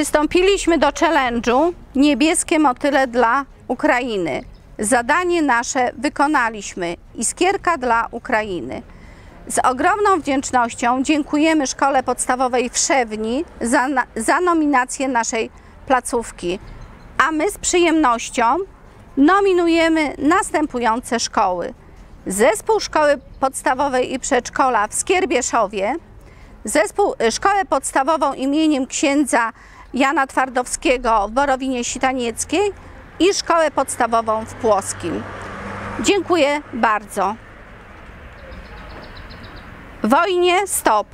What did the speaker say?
Przystąpiliśmy do challenge'u Niebieskie motyle dla Ukrainy. Zadanie nasze wykonaliśmy. Iskierka dla Ukrainy. Z ogromną wdzięcznością dziękujemy Szkole Podstawowej w Szewni za, za nominację naszej placówki. A my z przyjemnością nominujemy następujące szkoły. Zespół Szkoły Podstawowej i Przedszkola w Skierbieszowie, Zespół Szkołę Podstawową imieniem księdza Jana Twardowskiego w Borowinie Sitanieckiej i Szkołę Podstawową w Płoskim. Dziękuję bardzo. Wojnie stop!